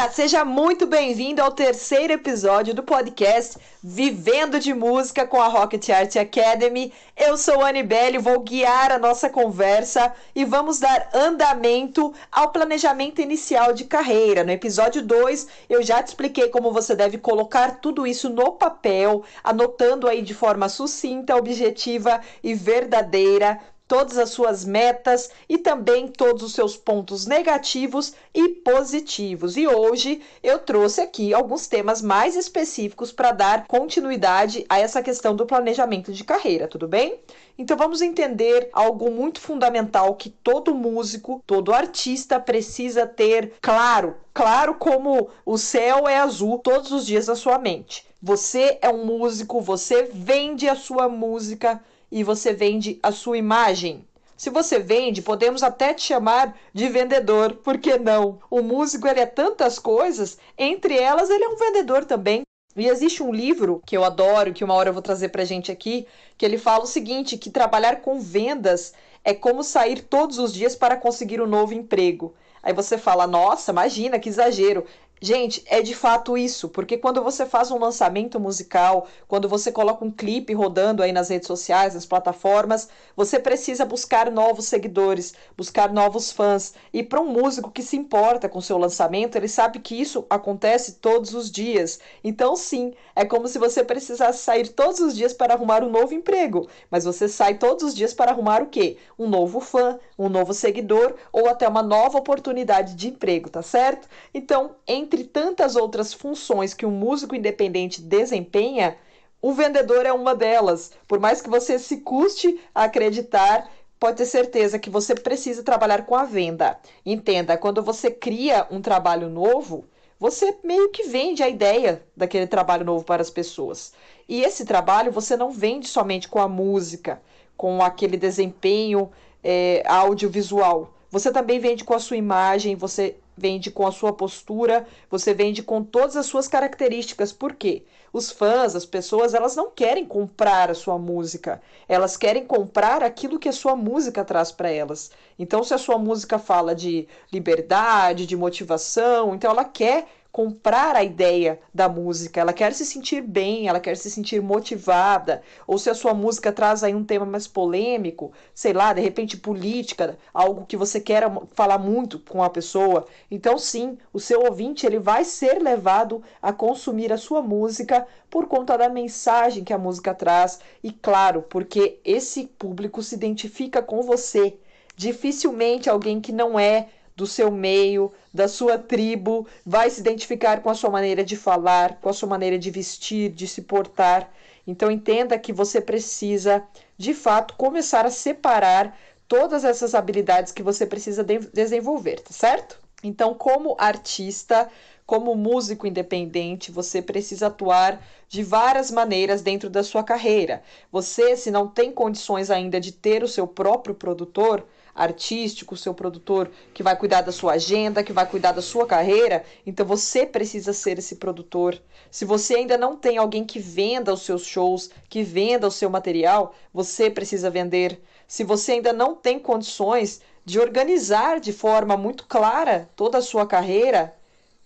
galera, seja muito bem-vindo ao terceiro episódio do podcast Vivendo de Música com a Rocket Art Academy. Eu sou a Anibele, vou guiar a nossa conversa e vamos dar andamento ao planejamento inicial de carreira. No episódio 2, eu já te expliquei como você deve colocar tudo isso no papel, anotando aí de forma sucinta, objetiva e verdadeira todas as suas metas e também todos os seus pontos negativos e positivos. E hoje eu trouxe aqui alguns temas mais específicos para dar continuidade a essa questão do planejamento de carreira, tudo bem? Então vamos entender algo muito fundamental que todo músico, todo artista precisa ter claro, claro como o céu é azul todos os dias na sua mente. Você é um músico, você vende a sua música, e você vende a sua imagem. Se você vende, podemos até te chamar de vendedor, por que não? O músico ele é tantas coisas, entre elas ele é um vendedor também. E existe um livro que eu adoro, que uma hora eu vou trazer pra gente aqui, que ele fala o seguinte, que trabalhar com vendas é como sair todos os dias para conseguir um novo emprego. Aí você fala, nossa, imagina que exagero. Gente, é de fato isso, porque quando você faz um lançamento musical, quando você coloca um clipe rodando aí nas redes sociais, nas plataformas, você precisa buscar novos seguidores, buscar novos fãs. E para um músico que se importa com seu lançamento, ele sabe que isso acontece todos os dias. Então, sim, é como se você precisasse sair todos os dias para arrumar um novo emprego, mas você sai todos os dias para arrumar o quê? Um novo fã, um novo seguidor ou até uma nova oportunidade de emprego, tá certo? Então, em entre tantas outras funções que um músico independente desempenha, o vendedor é uma delas. Por mais que você se custe a acreditar, pode ter certeza que você precisa trabalhar com a venda. Entenda, quando você cria um trabalho novo, você meio que vende a ideia daquele trabalho novo para as pessoas. E esse trabalho você não vende somente com a música, com aquele desempenho é, audiovisual. Você também vende com a sua imagem, você vende com a sua postura, você vende com todas as suas características. Por quê? Os fãs, as pessoas, elas não querem comprar a sua música, elas querem comprar aquilo que a sua música traz para elas. Então, se a sua música fala de liberdade, de motivação, então ela quer comprar a ideia da música, ela quer se sentir bem, ela quer se sentir motivada, ou se a sua música traz aí um tema mais polêmico, sei lá, de repente política, algo que você quer falar muito com a pessoa, então sim, o seu ouvinte ele vai ser levado a consumir a sua música por conta da mensagem que a música traz. E claro, porque esse público se identifica com você. Dificilmente alguém que não é do seu meio, da sua tribo, vai se identificar com a sua maneira de falar, com a sua maneira de vestir, de se portar. Então entenda que você precisa, de fato, começar a separar todas essas habilidades que você precisa de desenvolver, tá certo? Então, como artista, como músico independente, você precisa atuar de várias maneiras dentro da sua carreira. Você, se não tem condições ainda de ter o seu próprio produtor, artístico, seu produtor que vai cuidar da sua agenda, que vai cuidar da sua carreira, então você precisa ser esse produtor. Se você ainda não tem alguém que venda os seus shows, que venda o seu material, você precisa vender. Se você ainda não tem condições de organizar de forma muito clara toda a sua carreira,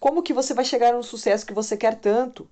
como que você vai chegar no sucesso que você quer tanto?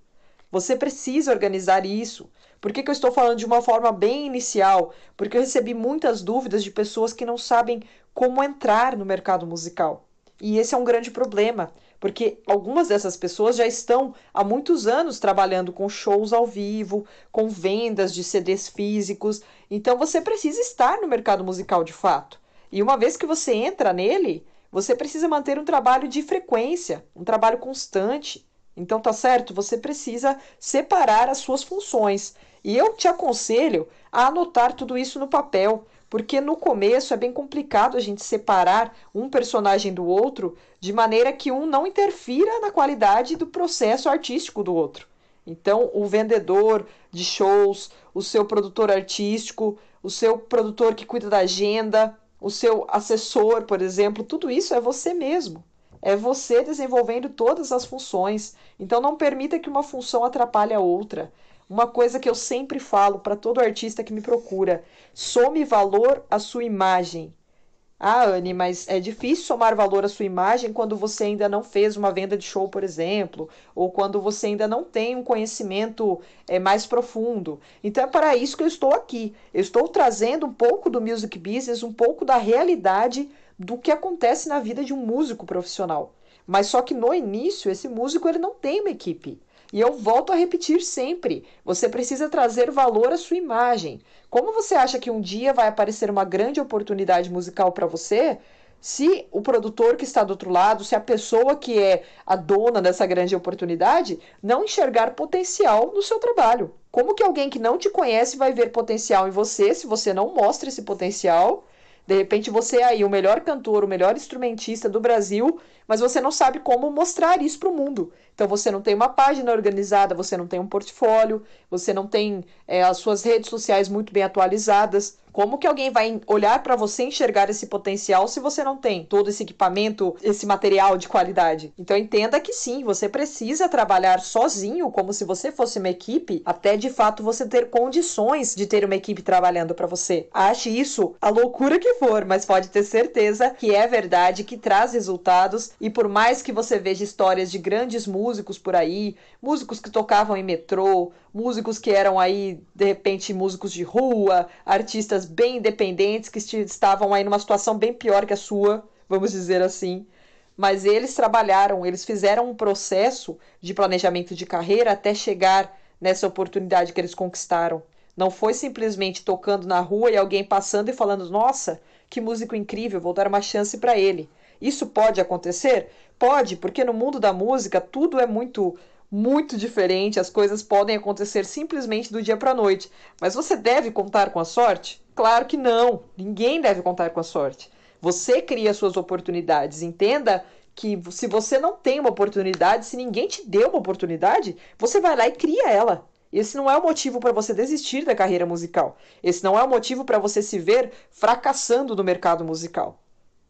Você precisa organizar isso. Por que, que eu estou falando de uma forma bem inicial? Porque eu recebi muitas dúvidas de pessoas que não sabem como entrar no mercado musical. E esse é um grande problema, porque algumas dessas pessoas já estão há muitos anos trabalhando com shows ao vivo, com vendas de CDs físicos. Então você precisa estar no mercado musical de fato. E uma vez que você entra nele, você precisa manter um trabalho de frequência, um trabalho constante. Então tá certo, você precisa separar as suas funções. E eu te aconselho a anotar tudo isso no papel, porque no começo é bem complicado a gente separar um personagem do outro de maneira que um não interfira na qualidade do processo artístico do outro. Então, o vendedor de shows, o seu produtor artístico, o seu produtor que cuida da agenda, o seu assessor, por exemplo, tudo isso é você mesmo. É você desenvolvendo todas as funções. Então, não permita que uma função atrapalhe a outra. Uma coisa que eu sempre falo para todo artista que me procura: some valor à sua imagem. Ah, Anne, mas é difícil somar valor à sua imagem quando você ainda não fez uma venda de show, por exemplo, ou quando você ainda não tem um conhecimento é, mais profundo. Então é para isso que eu estou aqui. Eu estou trazendo um pouco do music business, um pouco da realidade do que acontece na vida de um músico profissional. Mas só que no início esse músico ele não tem uma equipe. E eu volto a repetir sempre: você precisa trazer valor à sua imagem. Como você acha que um dia vai aparecer uma grande oportunidade musical para você? Se o produtor que está do outro lado, se a pessoa que é a dona dessa grande oportunidade não enxergar potencial no seu trabalho. Como que alguém que não te conhece vai ver potencial em você se você não mostra esse potencial? De repente você é aí o melhor cantor, o melhor instrumentista do Brasil, mas você não sabe como mostrar isso para o mundo. Então você não tem uma página organizada, você não tem um portfólio, você não tem é, as suas redes sociais muito bem atualizadas. Como que alguém vai olhar para você enxergar esse potencial se você não tem todo esse equipamento, esse material de qualidade? Então entenda que sim, você precisa trabalhar sozinho, como se você fosse uma equipe, até de fato você ter condições de ter uma equipe trabalhando para você. Ache isso a loucura que for, mas pode ter certeza que é verdade, que traz resultados e por mais que você veja histórias de grandes músicos por aí, músicos que tocavam em metrô, músicos que eram aí de repente músicos de rua, artistas bem independentes que estavam aí numa situação bem pior que a sua, vamos dizer assim. Mas eles trabalharam, eles fizeram um processo de planejamento de carreira até chegar nessa oportunidade que eles conquistaram. Não foi simplesmente tocando na rua e alguém passando e falando: "Nossa, que músico incrível, vou dar uma chance para ele". Isso pode acontecer? Pode, porque no mundo da música tudo é muito muito diferente, as coisas podem acontecer simplesmente do dia para a noite. Mas você deve contar com a sorte? Claro que não. Ninguém deve contar com a sorte. Você cria suas oportunidades. Entenda que se você não tem uma oportunidade, se ninguém te deu uma oportunidade, você vai lá e cria ela. Esse não é o motivo para você desistir da carreira musical. Esse não é o motivo para você se ver fracassando no mercado musical.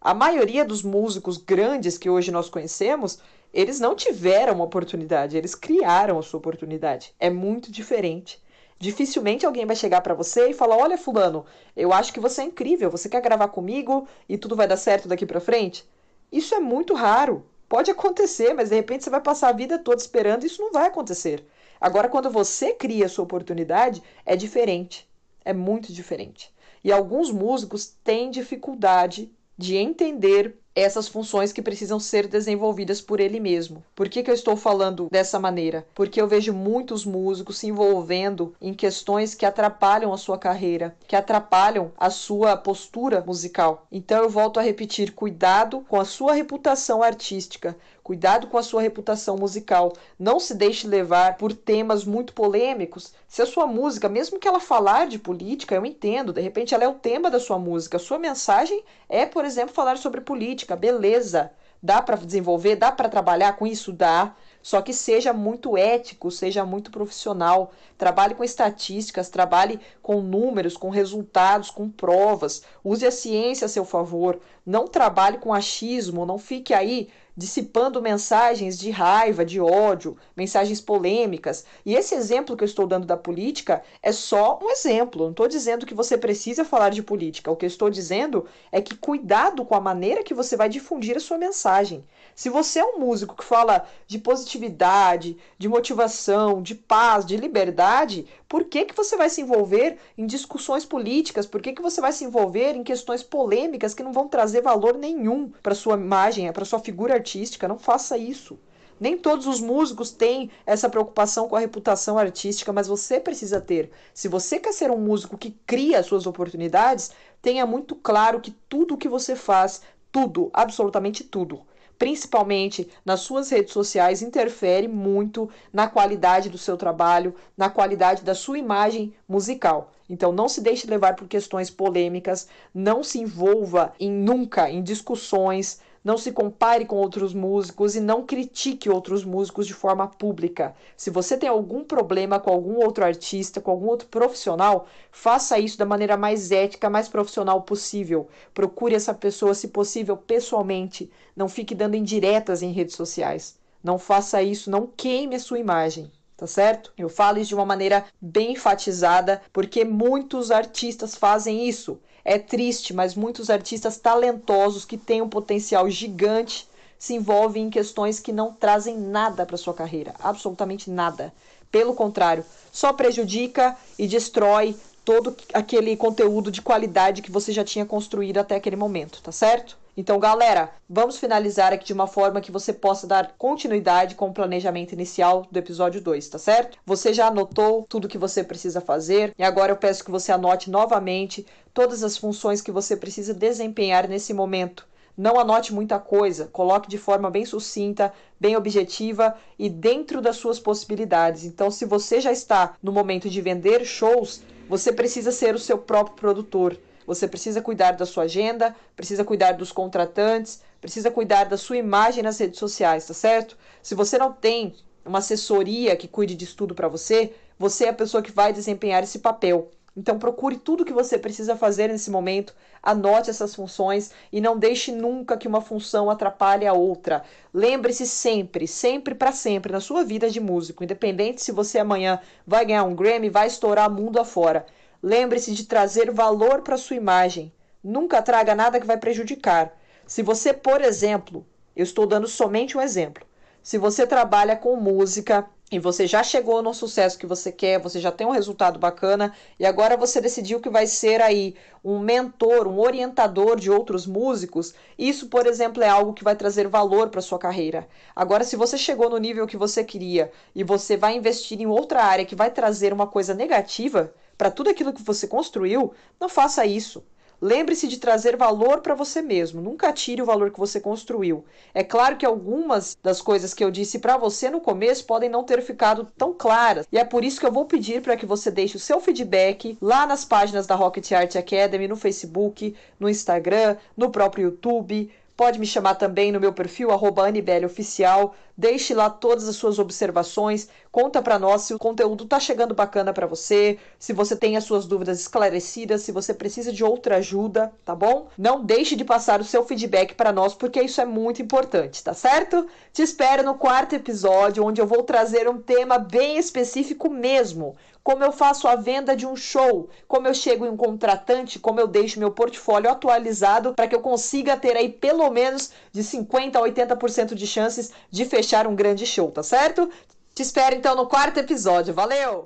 A maioria dos músicos grandes que hoje nós conhecemos, eles não tiveram uma oportunidade, eles criaram a sua oportunidade. É muito diferente. Dificilmente alguém vai chegar para você e falar: "Olha, fulano, eu acho que você é incrível, você quer gravar comigo e tudo vai dar certo daqui para frente?". Isso é muito raro. Pode acontecer, mas de repente você vai passar a vida toda esperando e isso não vai acontecer. Agora, quando você cria a sua oportunidade, é diferente. É muito diferente. E alguns músicos têm dificuldade de entender essas funções que precisam ser desenvolvidas por ele mesmo. Por que, que eu estou falando dessa maneira? Porque eu vejo muitos músicos se envolvendo em questões que atrapalham a sua carreira, que atrapalham a sua postura musical. Então eu volto a repetir: cuidado com a sua reputação artística, Cuidado com a sua reputação musical. Não se deixe levar por temas muito polêmicos. Se a sua música, mesmo que ela falar de política, eu entendo, de repente ela é o tema da sua música. A sua mensagem é, por exemplo, falar sobre política. Beleza. Dá para desenvolver, dá para trabalhar com isso, dá. Só que seja muito ético, seja muito profissional. Trabalhe com estatísticas, trabalhe com números, com resultados, com provas. Use a ciência a seu favor. Não trabalhe com achismo, não fique aí dissipando mensagens de raiva, de ódio, mensagens polêmicas. E esse exemplo que eu estou dando da política é só um exemplo. Não estou dizendo que você precisa falar de política. O que eu estou dizendo é que cuidado com a maneira que você vai difundir a sua mensagem. Se você é um músico que fala de positividade, de motivação, de paz, de liberdade, por que, que você vai se envolver em discussões políticas? Por que, que você vai se envolver em questões polêmicas que não vão trazer valor nenhum para sua imagem, para sua figura artística? Não faça isso. Nem todos os músicos têm essa preocupação com a reputação artística, mas você precisa ter. Se você quer ser um músico que cria suas oportunidades, tenha muito claro que tudo o que você faz, tudo, absolutamente tudo, principalmente nas suas redes sociais, interfere muito na qualidade do seu trabalho, na qualidade da sua imagem musical. Então não se deixe levar por questões polêmicas, não se envolva em nunca em discussões não se compare com outros músicos e não critique outros músicos de forma pública. Se você tem algum problema com algum outro artista, com algum outro profissional, faça isso da maneira mais ética, mais profissional possível. Procure essa pessoa, se possível, pessoalmente. Não fique dando indiretas em redes sociais. Não faça isso, não queime a sua imagem tá certo? Eu falo isso de uma maneira bem enfatizada, porque muitos artistas fazem isso. É triste, mas muitos artistas talentosos que têm um potencial gigante se envolvem em questões que não trazem nada para sua carreira, absolutamente nada. Pelo contrário, só prejudica e destrói todo aquele conteúdo de qualidade que você já tinha construído até aquele momento, tá certo? Então, galera, vamos finalizar aqui de uma forma que você possa dar continuidade com o planejamento inicial do episódio 2, tá certo? Você já anotou tudo que você precisa fazer e agora eu peço que você anote novamente todas as funções que você precisa desempenhar nesse momento. Não anote muita coisa, coloque de forma bem sucinta, bem objetiva e dentro das suas possibilidades. Então, se você já está no momento de vender shows, você precisa ser o seu próprio produtor. Você precisa cuidar da sua agenda, precisa cuidar dos contratantes, precisa cuidar da sua imagem nas redes sociais, tá certo? Se você não tem uma assessoria que cuide disso tudo para você, você é a pessoa que vai desempenhar esse papel. Então procure tudo que você precisa fazer nesse momento, anote essas funções e não deixe nunca que uma função atrapalhe a outra. Lembre-se sempre, sempre para sempre na sua vida de músico, independente se você amanhã vai ganhar um Grammy, vai estourar mundo afora. Lembre-se de trazer valor para sua imagem. Nunca traga nada que vai prejudicar. Se você, por exemplo, eu estou dando somente um exemplo. Se você trabalha com música e você já chegou no sucesso que você quer, você já tem um resultado bacana e agora você decidiu que vai ser aí um mentor, um orientador de outros músicos, isso, por exemplo, é algo que vai trazer valor para sua carreira. Agora, se você chegou no nível que você queria e você vai investir em outra área que vai trazer uma coisa negativa para tudo aquilo que você construiu, não faça isso. Lembre-se de trazer valor para você mesmo. Nunca tire o valor que você construiu. É claro que algumas das coisas que eu disse para você no começo podem não ter ficado tão claras. E é por isso que eu vou pedir para que você deixe o seu feedback lá nas páginas da Rocket Art Academy, no Facebook, no Instagram, no próprio YouTube. Pode me chamar também no meu perfil, @anibelleoficial. Deixe lá todas as suas observações. Conta para nós se o conteúdo tá chegando bacana para você, se você tem as suas dúvidas esclarecidas, se você precisa de outra ajuda, tá bom? Não deixe de passar o seu feedback para nós, porque isso é muito importante, tá certo? Te espero no quarto episódio, onde eu vou trazer um tema bem específico mesmo como eu faço a venda de um show, como eu chego em um contratante, como eu deixo meu portfólio atualizado para que eu consiga ter aí pelo menos de 50 a 80% de chances de fechar um grande show, tá certo? Te espero então no quarto episódio. Valeu!